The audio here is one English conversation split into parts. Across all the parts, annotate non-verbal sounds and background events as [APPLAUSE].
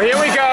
here we go.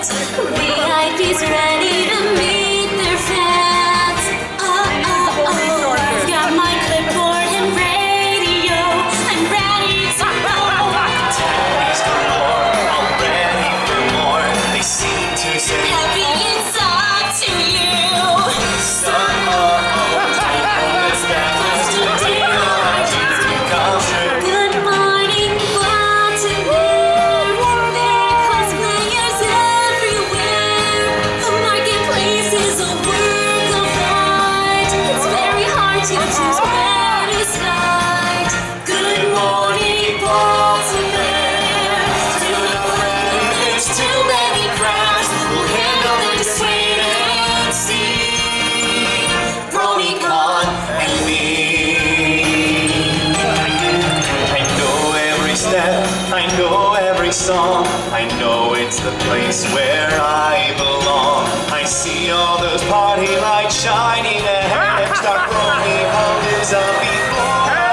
We. it's the place where I belong. I see all those party lights shining ahead. Stop rolling, how does I belong?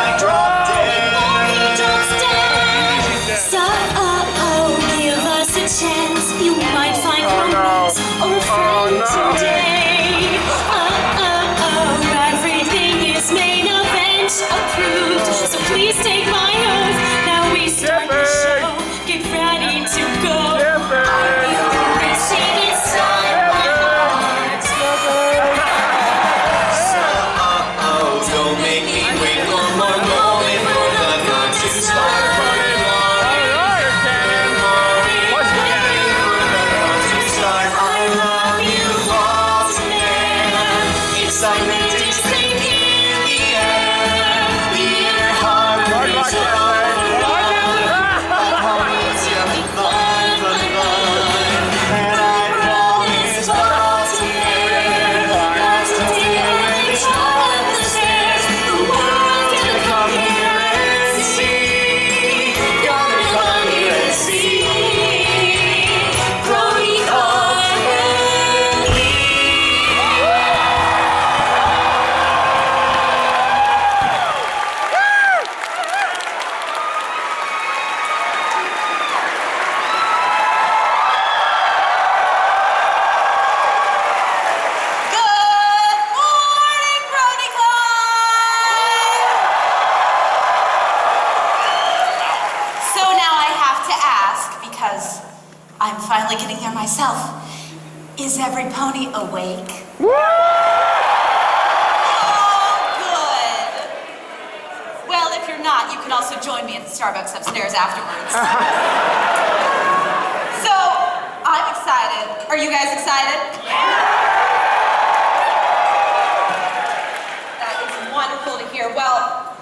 here. Well,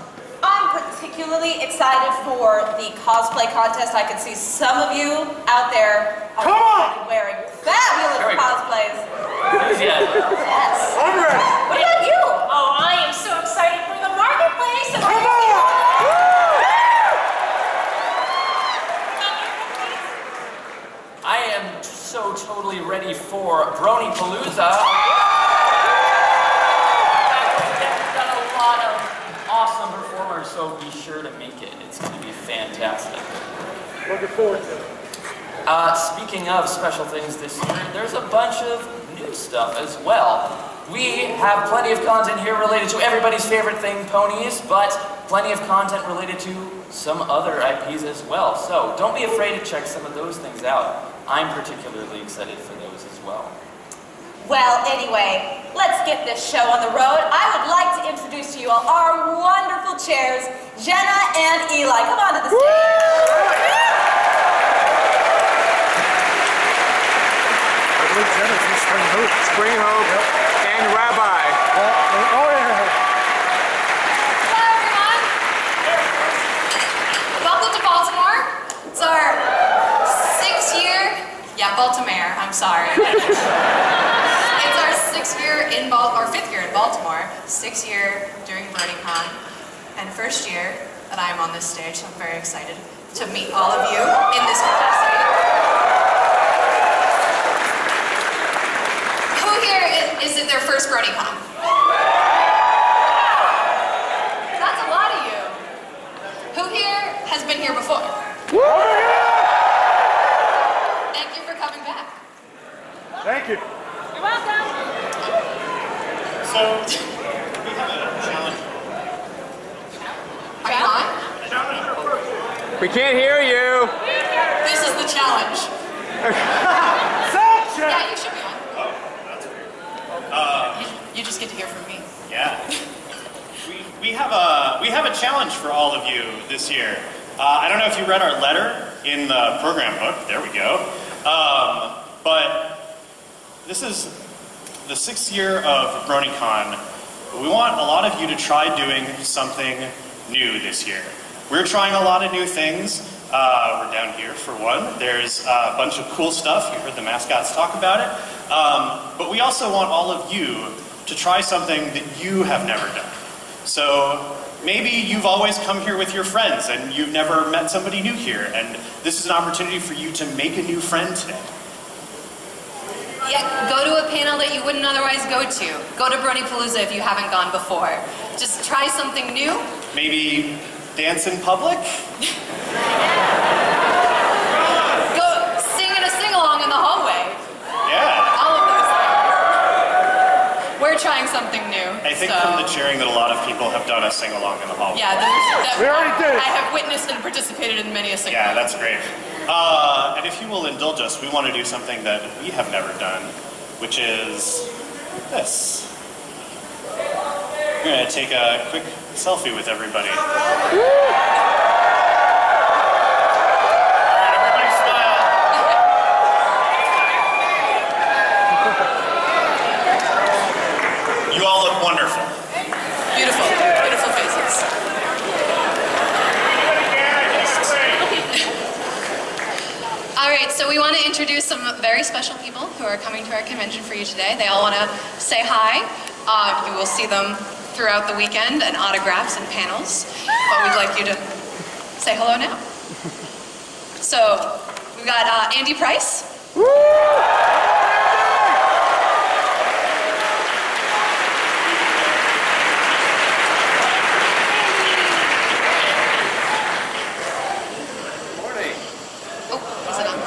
I'm particularly excited for the cosplay contest. I can see some of you out there Come on! wearing fabulous cosplays. Yeah. Yes. All right. What about you? Oh, I am so excited for the marketplace. Come on! I am so totally ready for Brony Palooza. sure to make it. It's going to be fantastic. Looking forward to it. Uh, speaking of special things this year, there's a bunch of new stuff as well. We have plenty of content here related to everybody's favorite thing, ponies, but plenty of content related to some other IPs as well. So don't be afraid to check some of those things out. I'm particularly excited for those as well. Well, anyway, let's get this show on the road. I would like to introduce to you all our wonderful chairs, Jenna and Eli. Come on to the stage. I believe Jenna's in Spring Hope. Spring Hope and Rabbi. Oh, yeah. Hello, everyone. Welcome to Baltimore. It's our sixth year. Yeah, Baltimore. I'm sorry. [LAUGHS] in Bal or fifth year in Baltimore. Sixth year during BronyCon, and first year that I am on this stage. So I'm very excited to meet all of you in this capacity. Who here is, is it their first BronyCon? That's a lot of you. Who here has been here before? Thank you for coming back. Thank you. You're welcome. So, we have a challenge. Are you on? We can't hear you. This is the challenge. [LAUGHS] Sound. Yeah, you should be on. you, you just get to hear from me. Yeah. We, we have a we have a challenge for all of you this year. Uh, I don't know if you read our letter in the program book. There we go. Um, but this is the sixth year of BronyCon. We want a lot of you to try doing something new this year. We're trying a lot of new things. Uh, we're down here for one. There's a bunch of cool stuff. You heard the mascots talk about it. Um, but we also want all of you to try something that you have never done. So maybe you've always come here with your friends and you've never met somebody new here, and this is an opportunity for you to make a new friend today. Yeah, go to a panel that you wouldn't otherwise go to. Go to Brony Palooza if you haven't gone before. Just try something new. Maybe dance in public? Go sing in a sing-along in the hallway. Yeah. All of those things. We're trying something new. I think so. from the cheering that a lot of people have done a sing along in the hallway. Yeah, there's, that, We already did. I have witnessed and participated in many a sing-along. Yeah, that's great. Uh, and if you will indulge us, we want to do something that we have never done, which is this. We're going to take a quick selfie with everybody. All right, everybody smile. You all look wonderful. Beautiful, beautiful faces. All right, so we want to introduce some very special people who are coming to our convention for you today. They all want to say hi. Uh, you will see them throughout the weekend and autographs and panels, but we'd like you to say hello now. So we've got uh, Andy Price. Oh, is it on?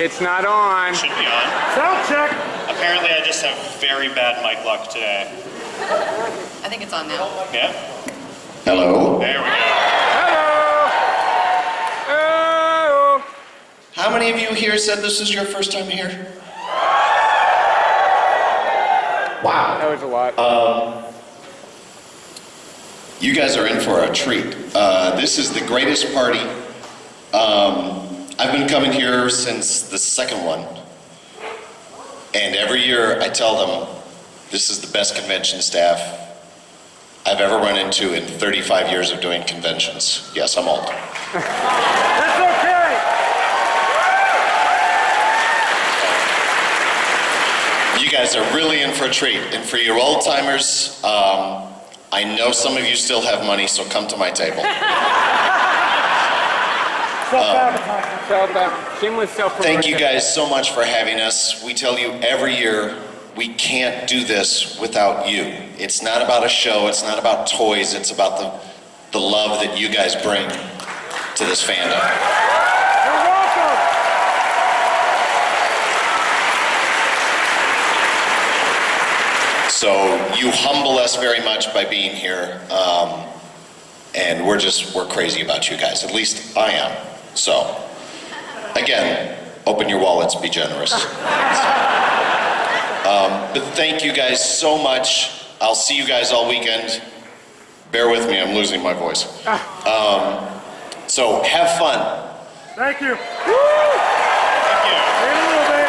It's not on. Should be on. Sound check. Apparently, I just have very bad mic luck today. I think it's on now. Yeah? Hello. There we go. Hello. Oh. How many of you here said this is your first time here? Wow. That was a lot. Um, You guys are in for a treat. Uh, this is the greatest party. Um, I've been coming here since the second one. And every year I tell them this is the best convention staff I've ever run into in 35 years of doing conventions. Yes, I'm old. That's okay. You guys are really in for a treat. And for your old timers, um, I know some of you still have money, so come to my table. [LAUGHS] Self-advertising. Self, self Thank you guys so much for having us. We tell you every year we can't do this without you. It's not about a show, it's not about toys, it's about the, the love that you guys bring to this fandom. You're welcome. So you humble us very much by being here. Um, and we're just, we're crazy about you guys. At least I am. So, again, open your wallets, be generous. Um, but thank you guys so much. I'll see you guys all weekend. Bear with me, I'm losing my voice. Um, so have fun. Thank you. Thank you. Wait a little bit.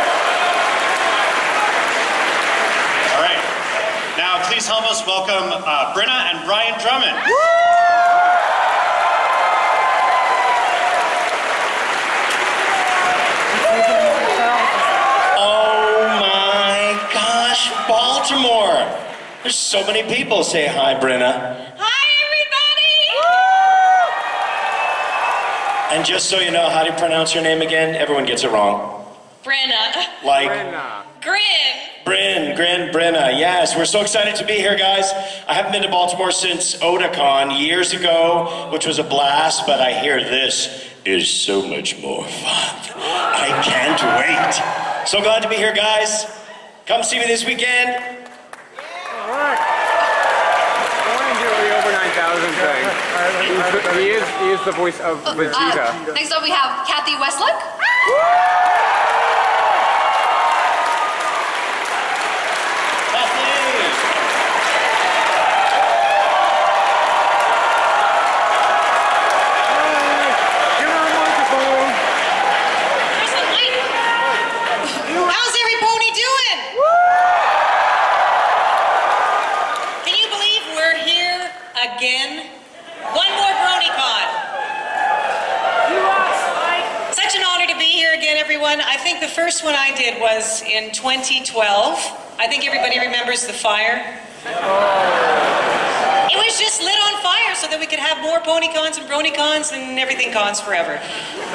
All right. Now, please help us welcome uh, Brenna and Brian Drummond. Oh my gosh, Baltimore! There's so many people. Say hi, Brenna. Hi, everybody! And just so you know, how do you pronounce your name again? Everyone gets it wrong. Brenna. Like Brenna. Grin. Bryn, Grin, Brenna. Yes, we're so excited to be here, guys. I haven't been to Baltimore since Otakon years ago, which was a blast, but I hear this is so much more fun. I can't wait. So glad to be here, guys. Come see me this weekend. All right. I to the over 9,000 thing. He, is, he is the voice of Vegeta. Uh, next up, we have Cathy Weseluck. Give her a microphone. How's every pony doing? Can you believe we're here again? One more BronyCon. Such an honor to be here again, everyone. I think the first one I did was in 2012. I think everybody remembers the fire. It was just lit on fire so that we could have more pony cons and brony cons and everything cons forever.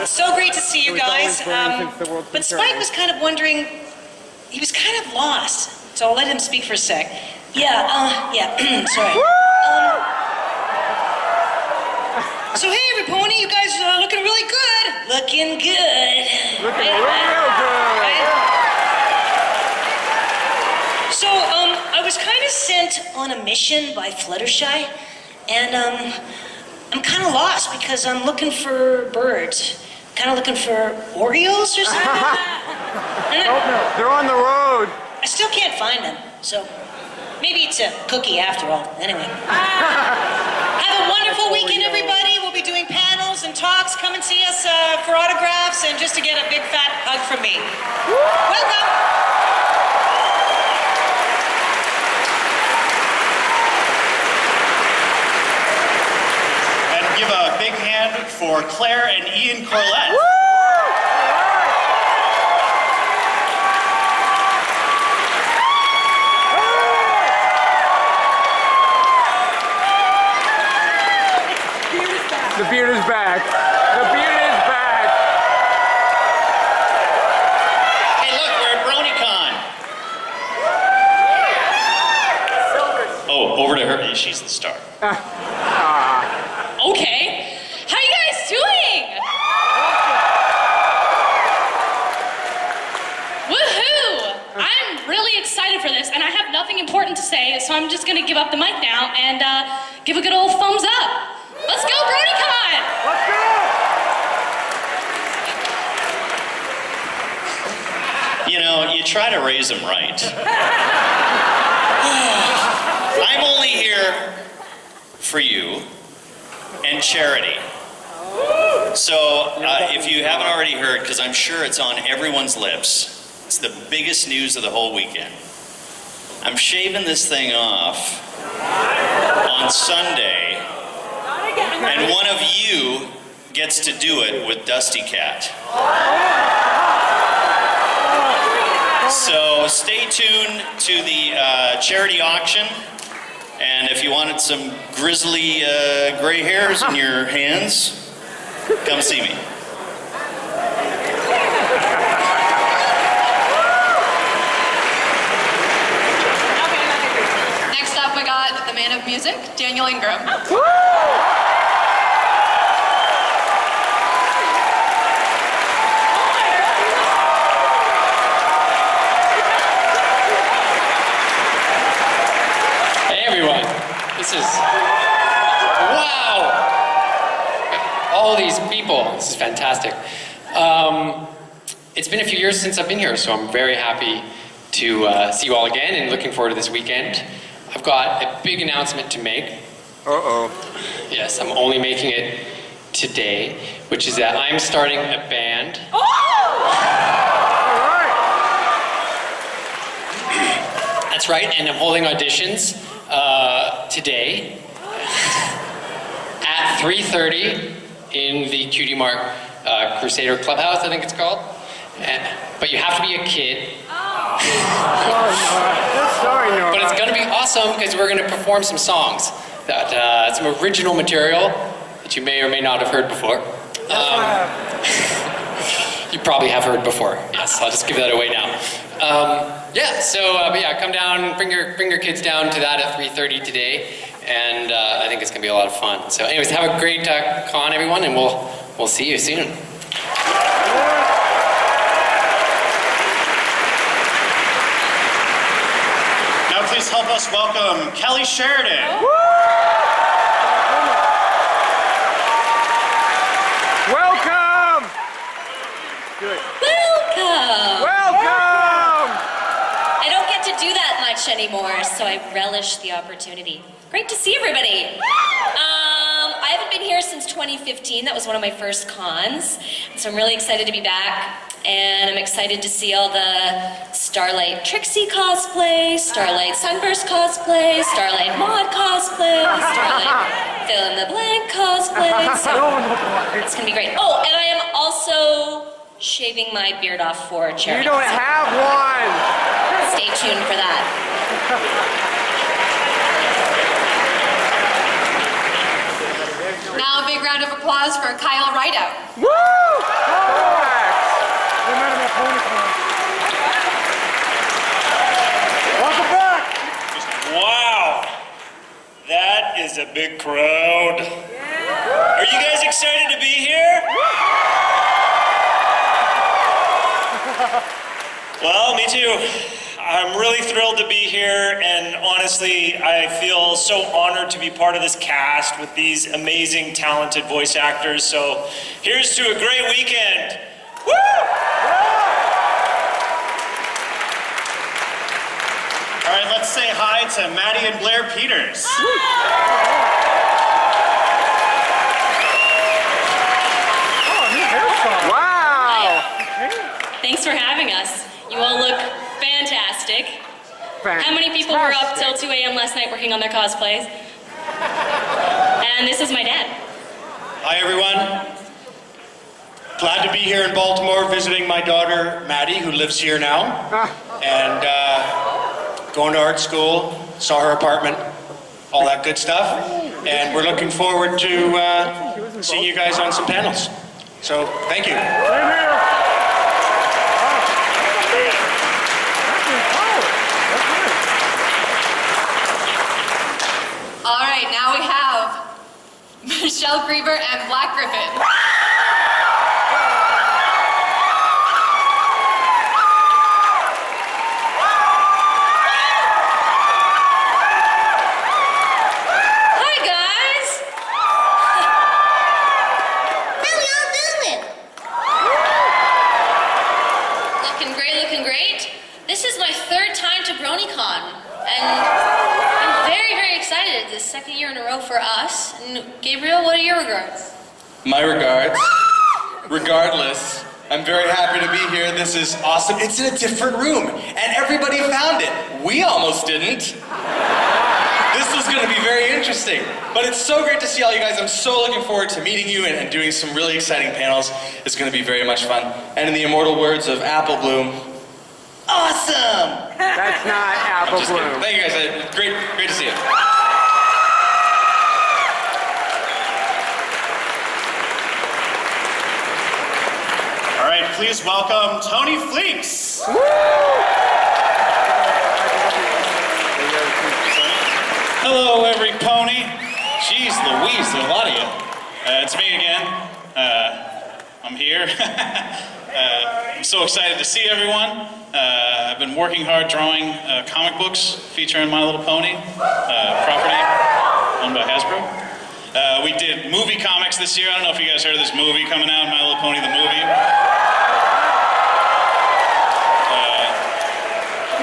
So great to see you guys. burning since the world's been but Spike was kind of wondering, he was kind of lost. So I'll let him speak for a sec. Yeah, uh, yeah, [CLEARS THROAT] sorry. Um, so hey, every pony, you guys are looking really good. Looking good. Looking Right? real good. Right? So, um, I was kind of sent on a mission by Fluttershy, and um, I'm kind of lost because I'm looking for birds. Kind of looking for Orioles or something. And [LAUGHS] I, They're on the road. I still can't find them, so maybe it's a cookie after all. Anyway. [LAUGHS] Have a wonderful weekend, for autographs and just to get a big fat hug from me. Welcome. And give a big hand for Claire and Ian Corlett. The beard is back. The beard is back. Hey, look, we're at BronyCon. Oh, over to her. She's the star. Okay. How you guys doing? Woohoo! I'm really excited for this, and I have nothing important to say, so I'm just gonna give up the mic now and uh, give a good old thumbs up. Let's go, BronyCon! Let's go. You know, you try to raise them right. [SIGHS] I'm only here for you and charity. So, uh, if you haven't already heard, because I'm sure it's on everyone's lips, it's the biggest news of the whole weekend. I'm shaving this thing off on Sunday, and one of you gets to do it with Dusty Cat. So stay tuned to the uh, charity auction. And if you wanted some grizzly uh, gray hairs in your [LAUGHS] hands, come see me. Next up, we got the man of music, Daniel Ingram. is wow. All these people. This is fantastic. Um, it's been a few years since I've been here, so I'm very happy to uh, see you all again and looking forward to this weekend. I've got a big announcement to make. Uh-oh. Yes, I'm only making it today, which is that I'm starting a band. All right. That's right, and I'm holding auditions uh, today at 3.30 in the Cutie Mark uh, Crusader Clubhouse, I think it's called. And, but you have to be a kid. Oh. Sorry, Nora. But it's going to be awesome because we're going to perform some songs, that uh, some original material that you may or may not have heard before. Um, [LAUGHS] you probably have heard before. Yes, I'll just give that away now. Um, yeah, so uh, yeah, come down, bring your bring your kids down to that at 3:30 today, and uh, I think it's gonna be a lot of fun. So, anyways, have a great uh, con, everyone, and we'll we'll see you soon. Now please help us welcome Kelly Sheridan. Welcome! Good. Welcome! Welcome! I don't get to do that much anymore, so I relish the opportunity. Great to see everybody. Um, I haven't been here since 2015. That was one of my first cons. So I'm really excited to be back. And I'm excited to see all the Starlight Trixie cosplay, Starlight Sunburst cosplay, Starlight Mod cosplay, Starlight Fill in the Blank cosplay. So it's gonna be great. Oh, and I am also shaving my beard off for a charity. You don't have one! Stay tuned for that. [LAUGHS] Now a big round of applause for Kyle Rideout. Woo! Welcome back! Wow, that is a big crowd. Are you guys excited to be here? Well, me too. I'm really thrilled to be here, and honestly, I feel so honored to be part of this cast with these amazing, talented voice actors. So, here's to a great weekend. All right, let's say hi to Maddie and Blair Peters. Oh, wow! Thanks for having us. You all look fantastic. How many people were up till 2 a.m. last night working on their cosplays? And this is my dad. Hi, everyone. Glad to be here in Baltimore visiting my daughter, Maddie, who lives here now. And uh, going to art school, saw her apartment, all that good stuff. And we're looking forward to uh, seeing you guys on some panels. So, thank you. All right, now we have Michelle Creber and Black Gryph0n. Hi, guys. How y'all doing? Looking great, looking great. This is my third time to BronyCon, and I'm very, very excited. This second year in a row for us. And Gabriel, what are your regards? My regards. Regardless, I'm very happy to be here. This is awesome. It's in a different room, and everybody found it. We almost didn't. This was going to be very interesting. But it's so great to see all you guys. I'm so looking forward to meeting you and, and doing some really exciting panels. It's going to be very much fun. And in the immortal words of Apple Bloom, awesome! That's not Apple kidding. Bloom. Thank you guys. Great, great to see you. All right, please welcome Tony Fleecs. Hello, every pony. Jeez Louise, there's a lot of you. Uh, it's me again. Uh, I'm here. [LAUGHS] uh, I'm so excited to see everyone. Uh, I've been working hard drawing uh, comic books featuring My Little Pony uh, property. Owned by Hasbro. Uh, we did movie comics this year. I don't know if you guys heard of this movie coming out, My Little Pony the movie.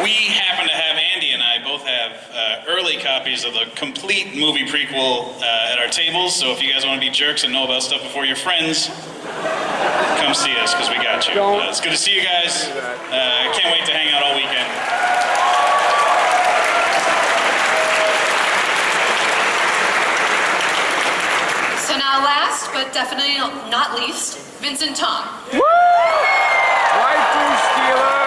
We happen to have, Andy and I both have uh, early copies of the complete movie prequel uh, at our tables. So if you guys want to be jerks and know about stuff before your friends, come see us because we got you. Uh, it's good to see you guys. Uh, can't wait to hang out all weekend. So now last, but definitely not least, Vincent Tong. White Blue Stealer.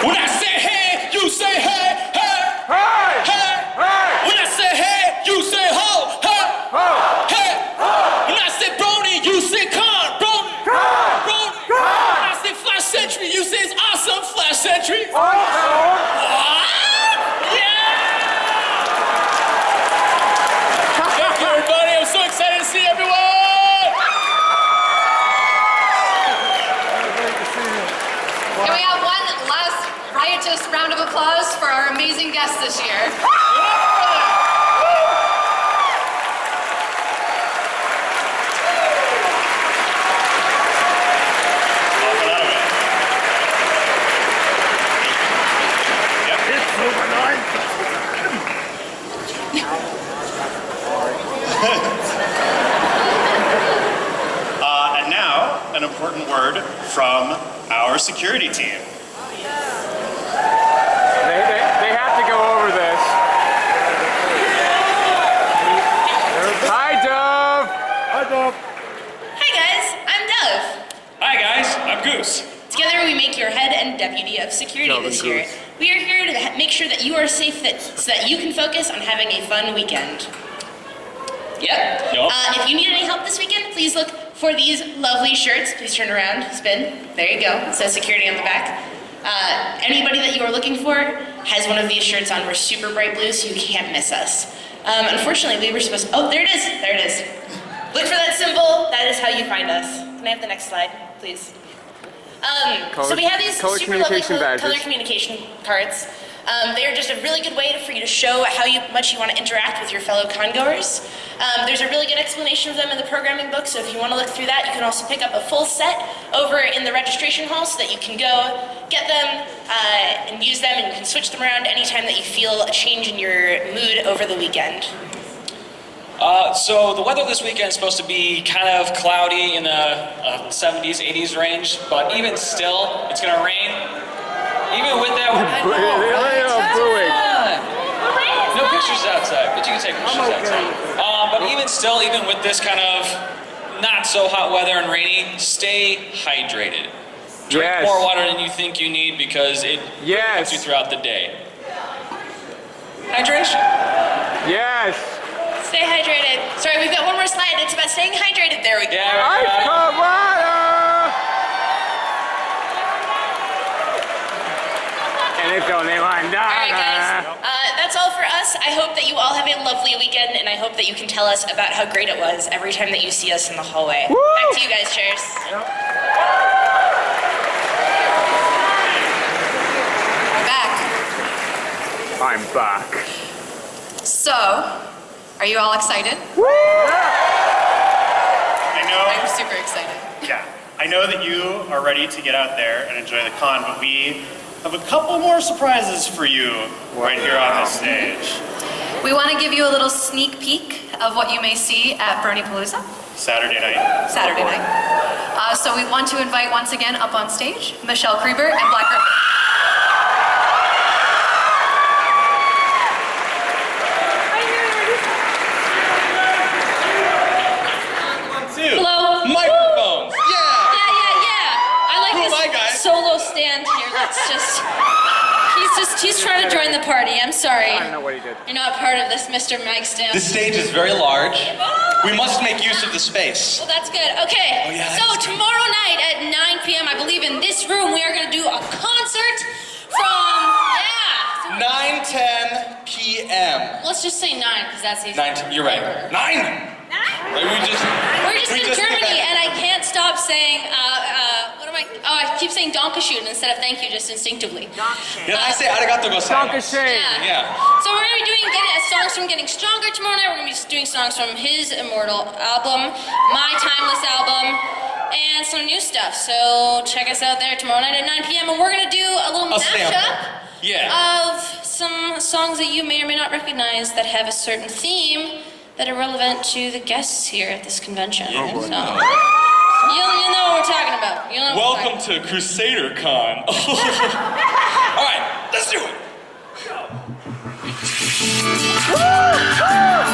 When I say hey, you say hey, hey, hey, hey. When I say hey, you say ho, hey, hey. When I say brony, you say con, brony, brony. When I say Flash Sentry, you say it's awesome, Flash Sentry. What? Thank you, everybody. I'm so excited to see everyone. Can we have one last riotous round of applause for our amazing guest this year? Uh, and now, an important word from our security team. They, they, they have to go over this. Hi, Dove. Hi, Dove. Hi guys, I'm Dove. Hi guys, I'm Goose. Together we make your head and deputy of security Dove and this year. Goose. We are here to ha- make sure that you are safe that, so that you can focus on having a fun weekend. Yep. Yep. Uh, if you need any help this weekend, please look for these lovely shirts. Please turn around, spin. There you go. It says security on the back. Uh, anybody that you are looking for has one of these shirts on. We're super bright blue, so you can't miss us. Um, unfortunately, we were supposed Oh, there it is. There it is. Look for that symbol. That is how you find us. Can I have the next slide, please? Um, so we have these color super lovely color, color communication cards. Um, they are just a really good way for you to show how you, much you want to interact with your fellow congoers. Um, there's a really good explanation of them in the programming book, so if you want to look through that, you can also pick up a full set over in the registration hall so that you can go get them uh, and use them, and you can switch them around anytime that you feel a change in your mood over the weekend. Uh, so the weather this weekend is supposed to be kind of cloudy in the uh, 70s, 80s range, but even still, it's going to rain. Even with that, I know, They right? are booing. No pictures outside, but you can take pictures I'm okay. outside. Um, but even still, even with this kind of not so hot weather and rainy, stay hydrated. Drink Yes. more water than you think you need because it really helps you throughout the day. Hydration. Yes. Stay hydrated. Sorry, we've got one more slide. It's about staying hydrated. There we go. Ice cold water. And it's only one dollar. All right, guys. That's all for us. I hope that you all have a lovely weekend, and I hope that you can tell us about how great it was every time that you see us in the hallway. Back to you guys, cheers. We're back. I'm back. So, are you all excited? I know. I'm super excited. Yeah. I know that you are ready to get out there and enjoy the con, but we have a couple more surprises for you right here on this stage. We want to give you a little sneak peek of what you may see at Brony Palooza Saturday night. Saturday night. Uh, so we want to invite once again up on stage Michelle Creber and Black Gryph0n. Hello. Microphones. Yeah, yeah, yeah. I like Who this am I, guys? solo stand. That's just. He's just. He's trying to join the party. I'm sorry. I don't know what he did. You're not part of this, Mr. Mike Stand. The stage is very large. We must make use of the space. Well, that's good. Okay. Oh, yeah, so tomorrow night at 9 p.m., I believe in this room, we are going to do a concert from. Yeah. 9 10 p.m. Let's just say 9 because that's easy. 9 you're right. 9! Like we just, We're just we in just Germany, and I can't stop saying, uh, uh, what am I, oh, I keep saying donkashuden instead of thank you just instinctively. Did I uh, say arigato gozaimasu? Yeah. yeah. So we're going to be doing uh, songs from Getting Stronger tomorrow night. We're going to be doing songs from his immortal album, my timeless album, and some new stuff. So check us out there tomorrow night at 9 p.m. And we're going to do a little I'll mashup yeah. of some songs that you may or may not recognize that have a certain theme that are relevant to the guests here at this convention. Oh, yeah. So, you'll, you'll know what we're talking about. You'll know Welcome to about. Crusader Con. [LAUGHS] All right, let's do it. Go.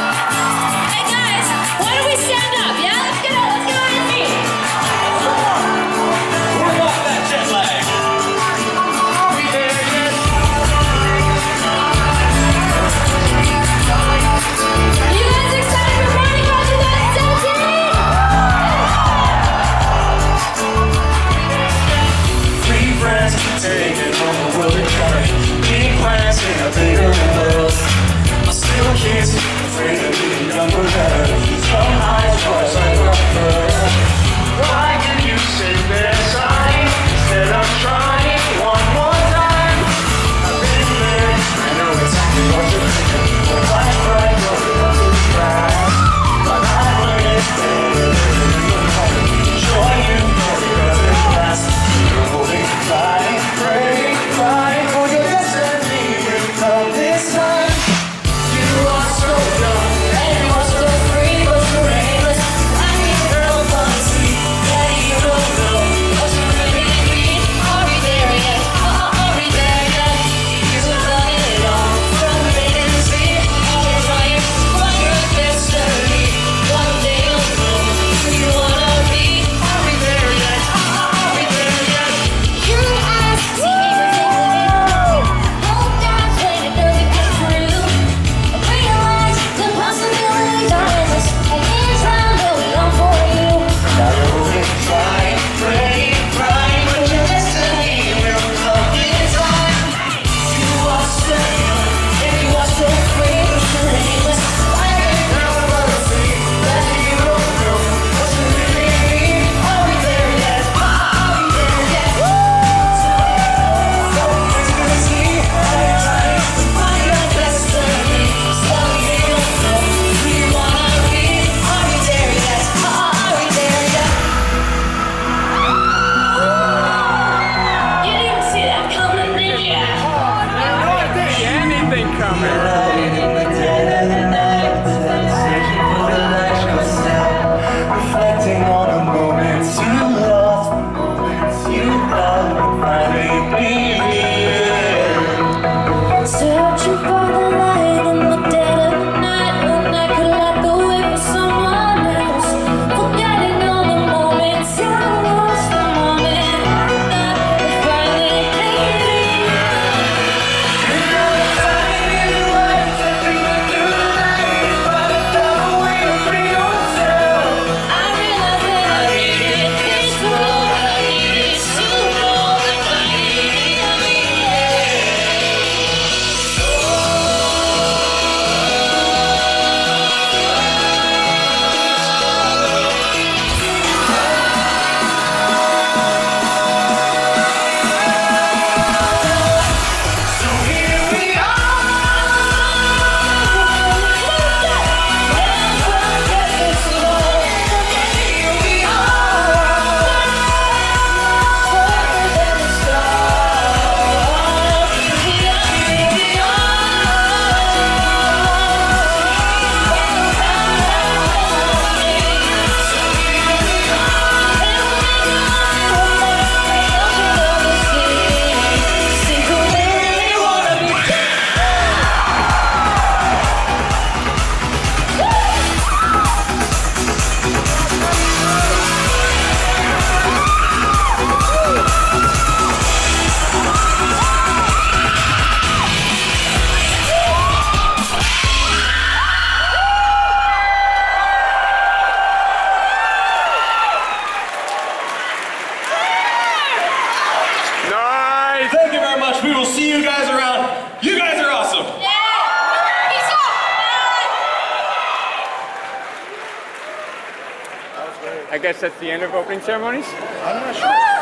I guess that's the end of opening ceremonies? I'm not sure.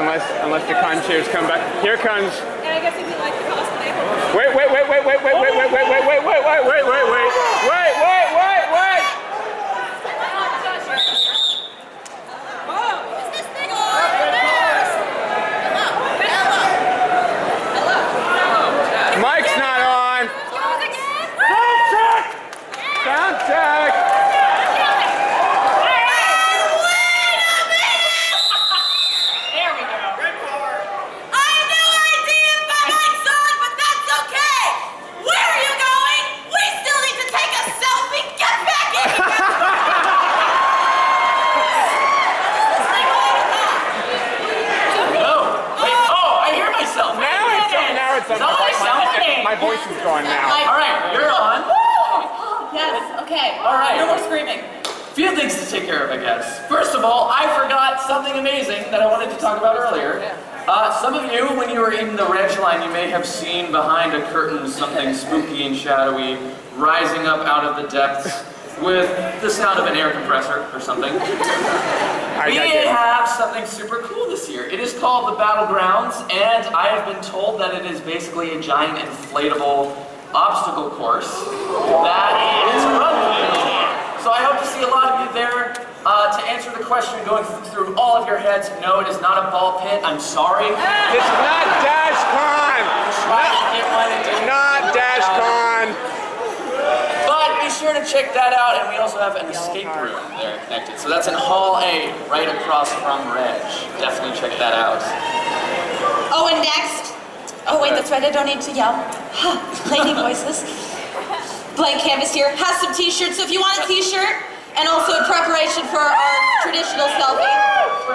Unless, unless the conchairs come back. Here comes. And I guess if you like the cosplay. Wait, wait, wait, wait, wait, wait, wait, wait, wait, wait, wait, wait, wait, wait, wait, wait, wait, wait, wait, wait. Gone now. All right, you're on. Yes, okay. All right. No more screaming. Few things to take care of, I guess. First of all, I forgot something amazing that I wanted to talk about earlier. Uh, some of you, when you were in the reg line, you may have seen behind a curtain something spooky and shadowy rising up out of the depths with the sound of an air compressor or something. [LAUGHS] we have something super cool this year. It is called the Battlegrounds, and I have been told that it is basically a giant inflatable obstacle course that is run through. So I hope to see a lot of you there. Uh, to answer the question going through all of your heads, no, it is not a ball pit. I'm sorry. It's not dash DashCon. Not dash DashCon. But be sure to check that out, and we also have an escape room there connected. So that's in Hall A, right across from Reg. Definitely check that out. Oh, and next. Oh, wait, that's right. I don't need to yell. Lady voices. Blank canvas here. Has some t-shirts. So if you want a t-shirt, and also in preparation for our traditional selfie,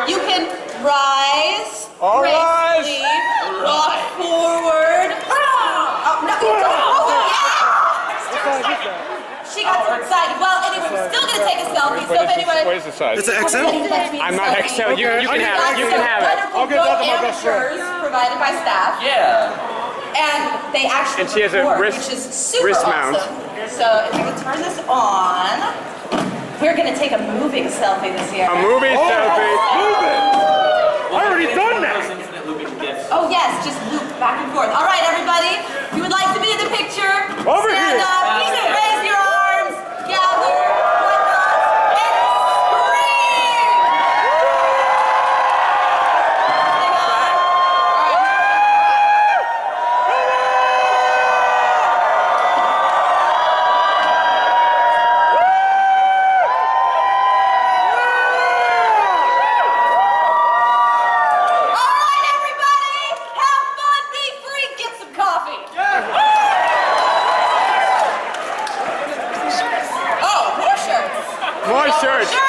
you can rise, All rise. gracefully, walk forward. Ah! Oh, no, don't. Oh, yeah. She got so excited. Well, anyway, we're still gonna take a selfie. So if anyone. What is the size? It's an XL. I'm not XL. You, you can have it. You can have it. I'll get that to my best friend. Provided by staff. Yeah. And they actually And she has a wrist- which is super wrist mount. awesome. So if you can turn this on, we're gonna take a moving selfie this year. A movie selfie. I already done that. Those infinite looping GIFs. Oh yes, just loop back and forth. All right, everybody. If you would like to be in the picture, Over stand here. up, Uh, church.